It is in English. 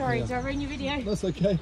Sorry, Yeah. did I ruin your video? That's okay.